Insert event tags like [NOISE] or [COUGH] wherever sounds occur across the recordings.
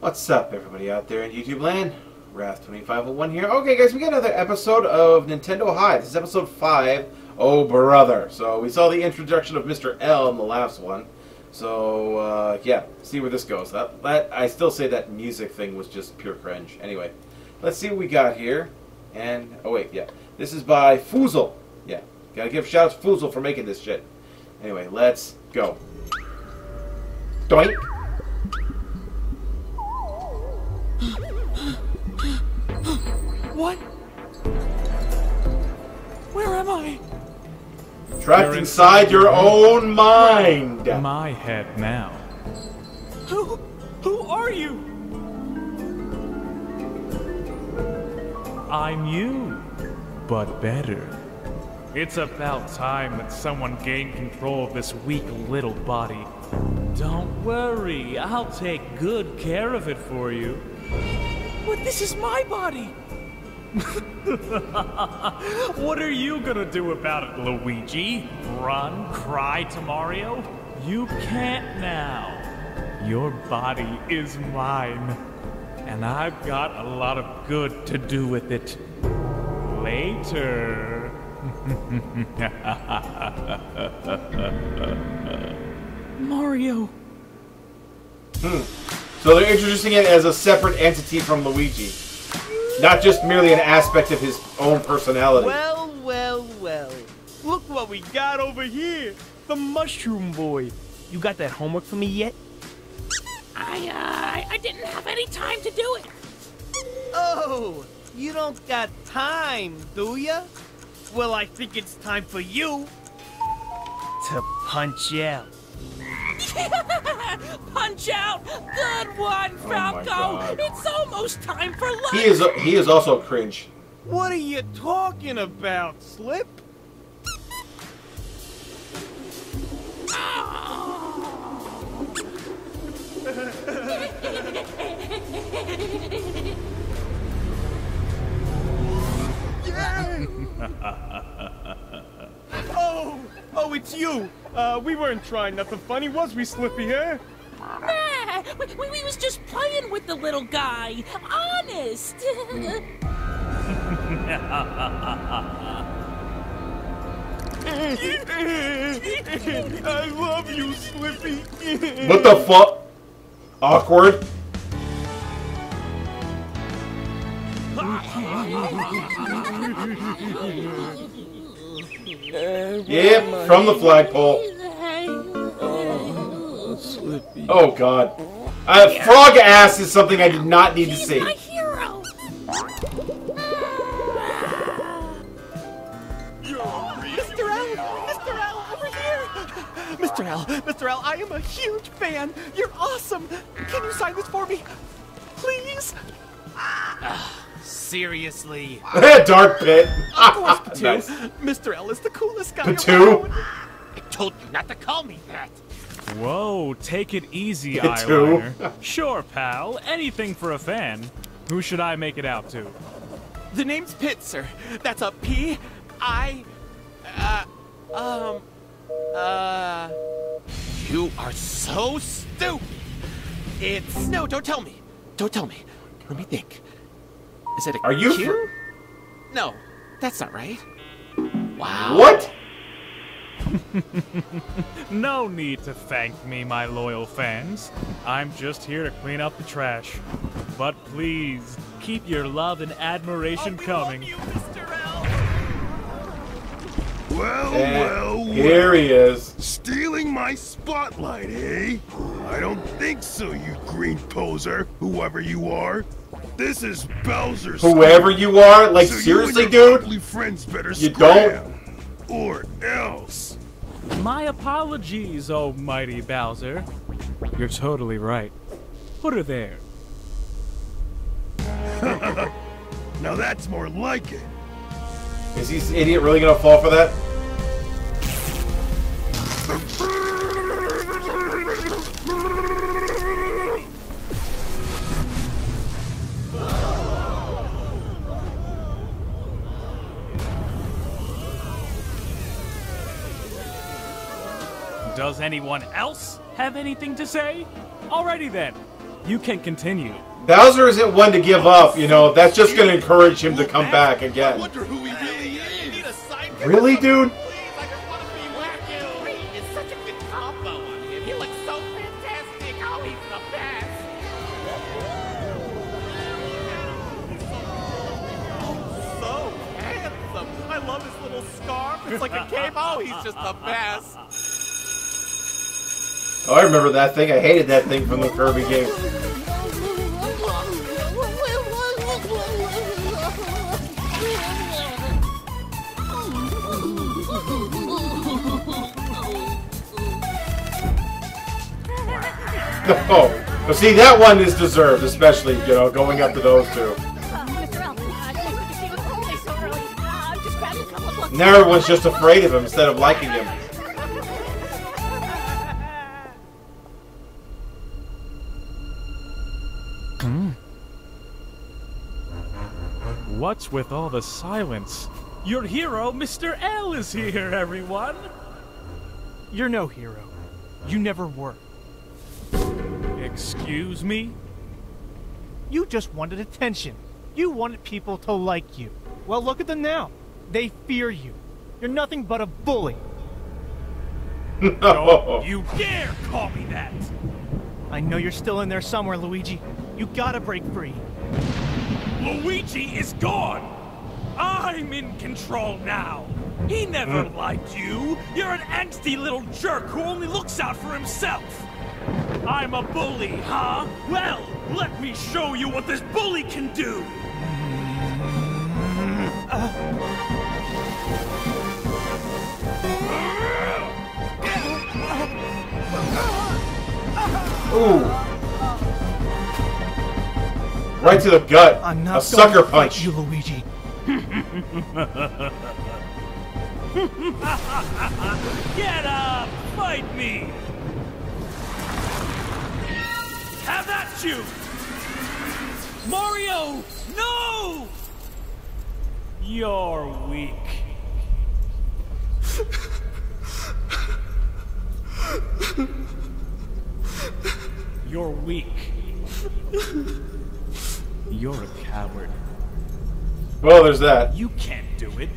What's up, everybody out there in YouTube land? Wrath2501 here. Okay, guys, we got another episode of Nintendo High. This is episode 5. Oh, brother. So, we saw the introduction of Mr. L in the last one. So, uh, yeah, see where this goes. That, that I still say that music thing was just pure cringe. Anyway, let's see what we got here. And, oh, wait, yeah. This is by Foozle. Yeah, gotta give shout out to Foozle for making this shit. Anyway, let's go. Doink! What? Where am I? Trapped You're inside your own mind. my head now. Who? Who are you? I'm you, but better. It's about time that someone gained control of this weak little body. Don't worry, I'll take good care of it for you. But this is my body. [LAUGHS] What are you gonna do about it, Luigi? Run, cry to Mario? You can't now. Your body is mine. And I've got a lot of good to do with it. Later. [LAUGHS] Mario. Hmm. So they're introducing it as a separate entity from Luigi. Not just merely an aspect of his own personality. Well, well, well. Look what we got over here. The Mushroom Boy. You got that homework for me yet? I, uh, I didn't have any time to do it. Oh, you don't got time, do ya? Well, I think it's time for you to punch out. [LAUGHS] Punch out! Good one, oh Falco! God. it's almost time for lunch! He is he is also cringe. What are you talking about, Slip? [LAUGHS] [LAUGHS] Oh, oh, it's you. Uh, we weren't trying nothing funny, was we, Slippy, huh? Nah, we, we, we was just playing with the little guy. Honest. [LAUGHS] I love you, Slippy. What the fuck? Awkward. [LAUGHS] Yep, from the flagpole. Oh god. Uh, frog ass is something I did not need to see. my hero. Mr. L, Mr. L, over here. Mr. L, Mr. L, I am a huge fan. You're awesome. Can you sign this for me? Please? Seriously. [LAUGHS] Dark pit. Of course, [LAUGHS] Pittoo. Nice. Mr. L is the coolest guy Pittoo? around. I told you not to call me that. Whoa, take it easy, Me too. eyeliner. Sure, pal. Anything for a fan. Who should I make it out to? The name's Pitt, sir. That's a P I uh um uh You are so stupid. It's no, don't tell me. Don't tell me. Let me think. Is it a Are you Q? fr- No, that's not right. Wow. What? [LAUGHS] No need to thank me, my loyal fans. I'm just here to clean up the trash. But please, keep your love and admiration Oh, we coming. love you, Mr. L. Well, And well, here he is. Stealing my spotlight, eh? I don't think so, you green poser, whoever you are. This is Bowser's Whoever you are, like so you seriously, and your dude. ugly friends better You scram. Or else. My apologies, oh mighty Bowser. You're totally right. Put her there. [LAUGHS] Now that's more like it. Is this idiot really gonna fall for that? [LAUGHS] Does anyone else have anything to say? Alrighty then. You can continue. Bowser isn't one to give up, you know. That's just going to encourage him to come back I again. wonder who he really is. You need a sidekick. Really, dude? Please, I just want to be with you. Wait, it's such a good combo on him. He looks so fantastic. Oh, he's the best. So handsome. I love his little scarf. It's like a cape. Oh, he's just the best. Oh, I remember that thing. I hated that thing from the Kirby game. [LAUGHS] Oh, but see, that one is deserved, especially, you know, going up to those two. Now everyone's just afraid of him instead of liking him. Hmm. What's with all the silence? Your hero, Mr. L, is here, everyone! You're no hero. You never were. Excuse me? You just wanted attention. You wanted people to like you. Well, look at them now. They fear you. You're nothing but a bully. Don't you dare call me that! I know you're still in there somewhere, Luigi. You gotta break free. Luigi is gone! I'm in control now! He never mm. liked you! You're an angsty little jerk who only looks out for himself! I'm a bully, huh? Well, let me show you what this bully can do! Ooh. Right to the gut. I'm not A sucker going to fight punch. you, Luigi. [LAUGHS] Get up! Fight me! Have at you! Mario! No! You're weak. You're weak. You're a coward. Well, there's that. You can't do it.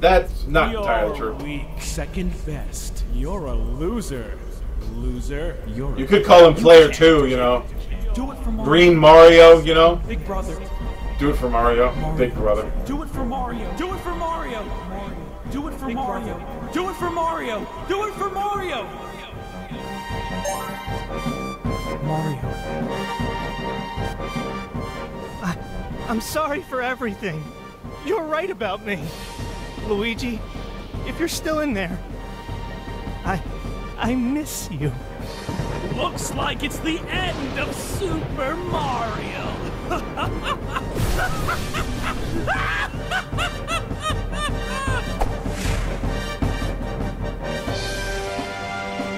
That's not You're entirely true. weak. Second best. You're a loser. Loser. You're You could call him player two, you know. Do it for Mario. Green Mario, you know. Big brother. Do it for Mario, big brother. Do it for Mario. Do it for Mario. Mario. Do it for Mario. Do it for Mario. Do it for Mario. Mario. I, I'm sorry for everything. You're right about me. Luigi, if you're still in there, I I miss you. Looks like it's the end of Super Mario.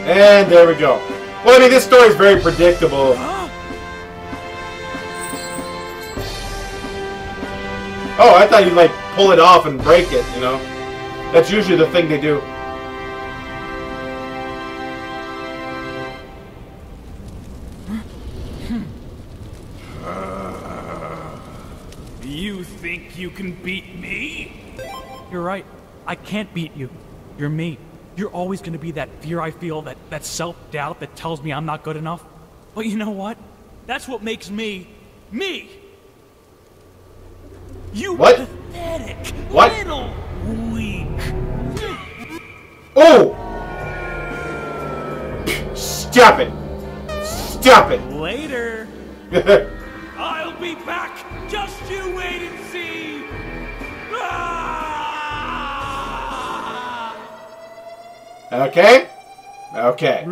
And there we go. Well, I mean, this story is very predictable. Oh. Oh, I thought you'd like pull it off and break it, you know? That's usually the thing they do. You think you can beat me? You're right. I can't beat you. You're me. You're always going to be that fear I feel, that, that self doubt that tells me I'm not good enough. But you know what? That's what makes me me. You What? pathetic What? little weak. Oh! Stop it! Stop it! [LAUGHS] Later. I'll be back. Just you wait and see. Ah! okay? Okay.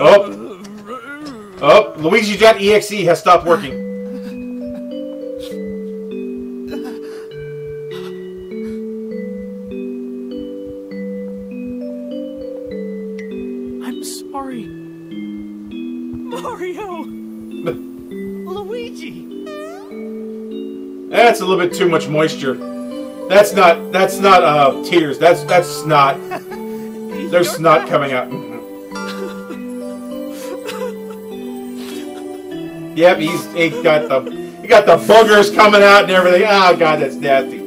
Oh. Oh, Luigi.exe has stopped working. Mario. Luigi! That's a little bit too much moisture. That's not that's not uh tears. That's that's snot. [LAUGHS] There's snot coming out. Mhm. Yep, he's he got the he got the boogers coming out and everything. Oh god, that's nasty.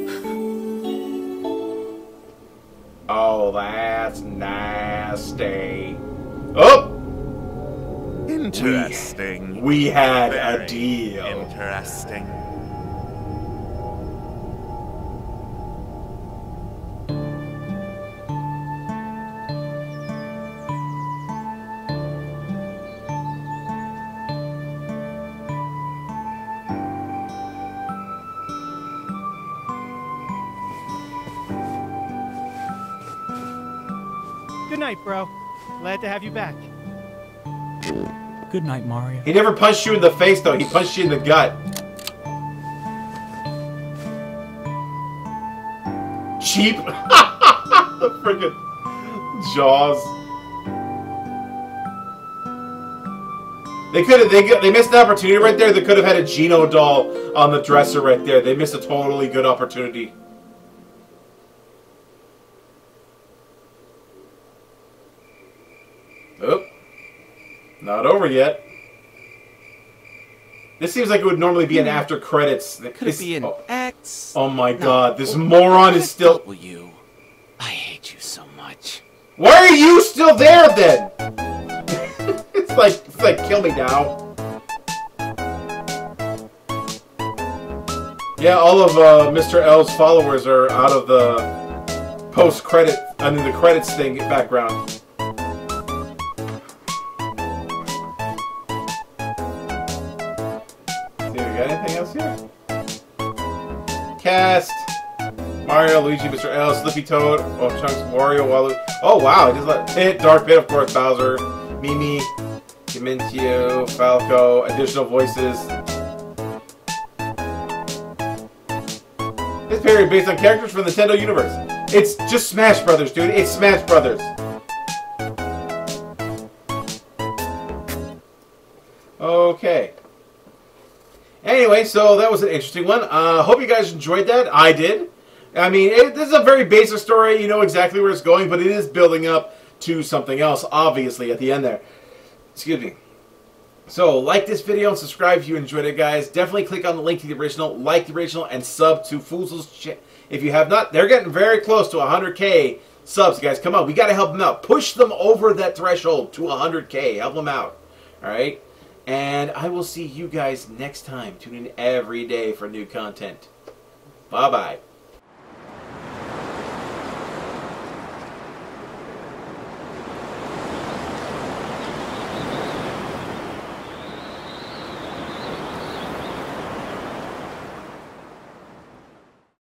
Oh, that's nasty. Oh, Interesting. we had Very a deal. Interesting. Good night, bro. Glad to have you back. Good night, Mario. He never punched you in the face though. He punched you in the gut. Cheap. the [LAUGHS] freaking jaws. They could have. They they missed an opportunity right there. They could have had a Geno doll on the dresser right there. They missed a totally good opportunity. Not over yet. This seems like it would normally be an after credits. Could it be an oh, X? oh my No. god, this moron is still. Will you? I hate you so much. Why are you still there then? [LAUGHS] it's like it's like kill me now. Yeah, all of uh, Mr. L's followers are out of the post credit, I mean the credits thing background. Mario, Luigi, Mr. L, Slippy Toad, oh Chunks, Wario, Walu. Oh wow, I just let Pit, Dark Pit, of course, Bowser, Mimi, Dimentio, Falco, additional voices. This period based on characters from the Nintendo universe. It's just Smash Brothers, dude. It's Smash Brothers. Okay. Anyway, so that was an interesting one. Uh, hope you guys enjoyed that. I did. I mean, it, this is a very basic story. You know exactly where it's going, but it is building up to something else, obviously, at the end there. Excuse me. So, like this video and subscribe if you enjoyed it, guys. Definitely click on the link to the original, like the original, and sub to Foozle's channel. If you have not, they're getting very close to 100k subs, guys. Come on, we got to help them out. Push them over that threshold to 100k. Help them out. All right? And I will see you guys next time. Tune in every day for new content. Bye bye.